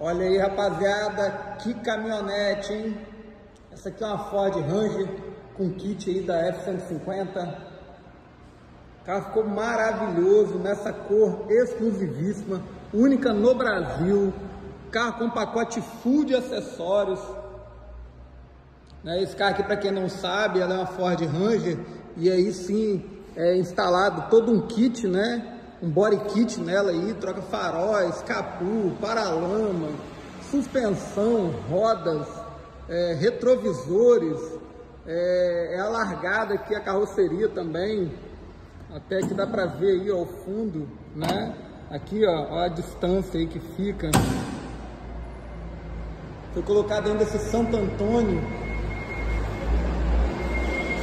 Olha aí, rapaziada, que caminhonete, hein? Essa aqui é uma Ford Ranger com kit aí da F-150. O carro ficou maravilhoso, nessa cor exclusivíssima, única no Brasil. Carro com pacote full de acessórios. Né, esse carro aqui, para quem não sabe, ela é uma Ford Ranger e aí sim é instalado todo um kit, né? Um body kit nela aí, troca faróis, capu, paralama, suspensão, rodas, é, retrovisores, é, é alargada aqui a carroceria também, até que dá para ver aí ó, ao fundo, né? Aqui ó, ó a distância aí que fica. Foi colocado ainda esse Santo Antônio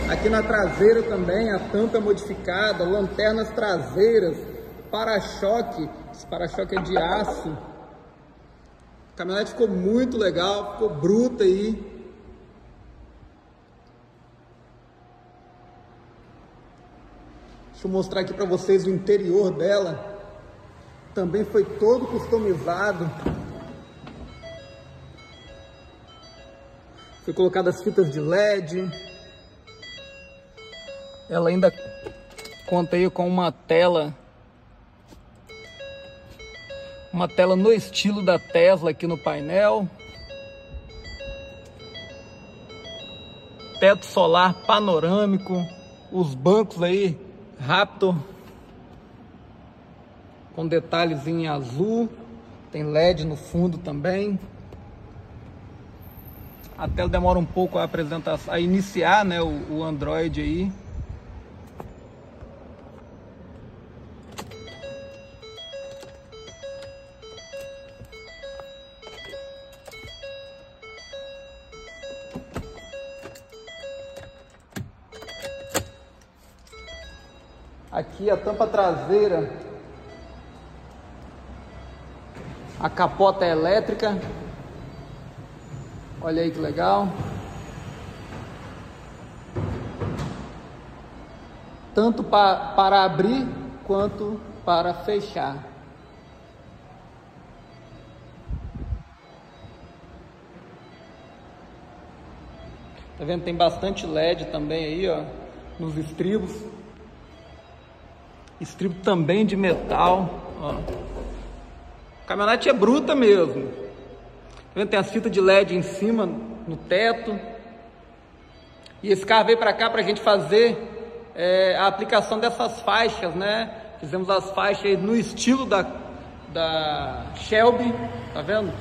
Aqui na traseira também a tampa é modificada, lanternas traseiras, para-choque, esse para-choque é de aço. A caminhonete ficou muito legal, ficou bruta aí. Deixa eu mostrar aqui para vocês o interior dela. Também foi todo customizado. Foi colocado as fitas de LED. Ela ainda conta aí com uma tela uma tela no estilo da Tesla aqui no painel. Teto solar panorâmico, os bancos aí Raptor com detalhes em azul, tem LED no fundo também. A tela demora um pouco a apresentar, a iniciar, né, o, o Android aí. Aqui a tampa traseira, a capota é elétrica. Olha aí que legal. Tanto pa para abrir quanto para fechar. Tá vendo? Tem bastante LED também aí, ó, nos estribos. Estribo também de metal. Ó. A caminhonete é bruta mesmo. Tá tem as fitas de LED em cima, no teto. E esse carro veio para cá para a gente fazer é, a aplicação dessas faixas, né? Fizemos as faixas no estilo da, da Shelby, tá vendo?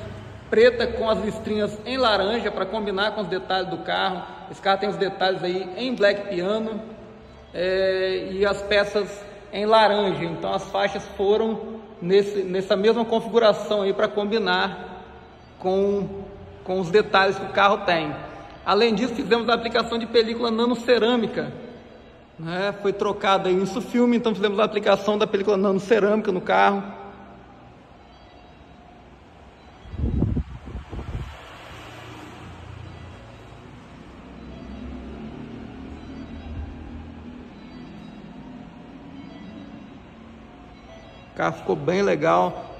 Preta com as listrinhas em laranja para combinar com os detalhes do carro. Esse carro tem os detalhes aí em black piano é, e as peças em laranja. Então as faixas foram nesse, nessa mesma configuração aí para combinar com, com os detalhes que o carro tem. Além disso, fizemos a aplicação de película nanocerâmica. Né? Foi trocado isso filme, então fizemos a aplicação da película nanocerâmica no carro. Carro ficou bem legal.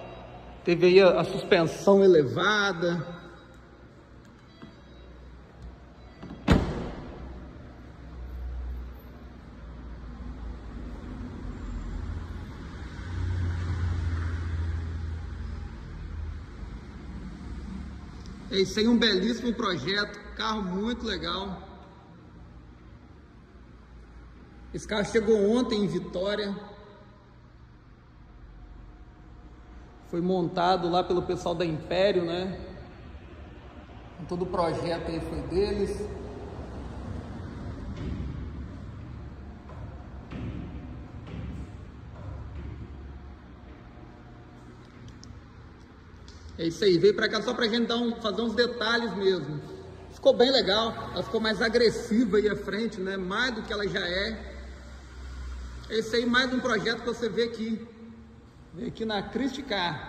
Teve aí a, a suspensão elevada. É isso aí, um belíssimo projeto, carro muito legal. Esse carro chegou ontem em Vitória. Foi montado lá pelo pessoal da Império, né? Todo o projeto aí foi deles. É isso aí, veio para cá só para a gente dar um, fazer uns detalhes mesmo. Ficou bem legal, ela ficou mais agressiva aí à frente, né? Mais do que ela já é. É isso aí, mais um projeto que você vê aqui Veio aqui na Cristicar.